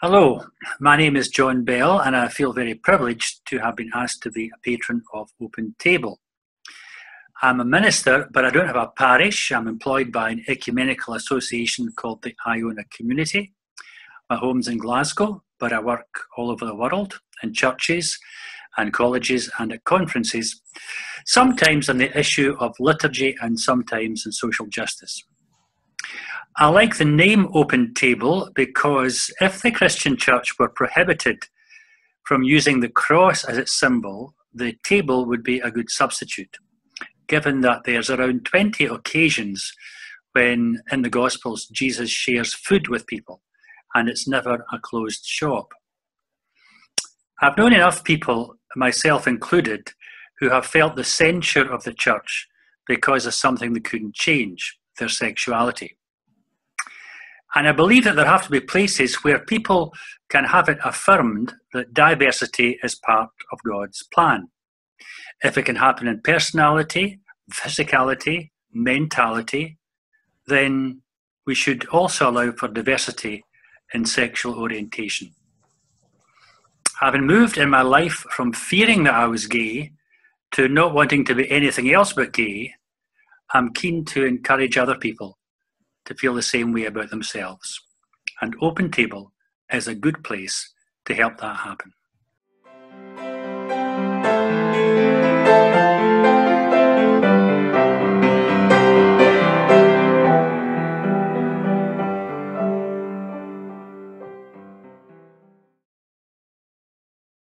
Hello, my name is John Bell, and I feel very privileged to have been asked to be a patron of Open Table. I'm a minister, but I don't have a parish. I'm employed by an ecumenical association called the Iona Community. My home's in Glasgow, but I work all over the world in churches and colleges and at conferences, sometimes on the issue of liturgy and sometimes in social justice. I like the name Open Table because if the Christian church were prohibited from using the cross as its symbol, the table would be a good substitute, given that there's around 20 occasions when in the Gospels Jesus shares food with people and it's never a closed shop. I've known enough people, myself included, who have felt the censure of the church because of something they couldn't change their sexuality. And I believe that there have to be places where people can have it affirmed that diversity is part of God's plan. If it can happen in personality, physicality, mentality, then we should also allow for diversity in sexual orientation. Having moved in my life from fearing that I was gay to not wanting to be anything else but gay, I'm keen to encourage other people to feel the same way about themselves. And Open Table is a good place to help that happen.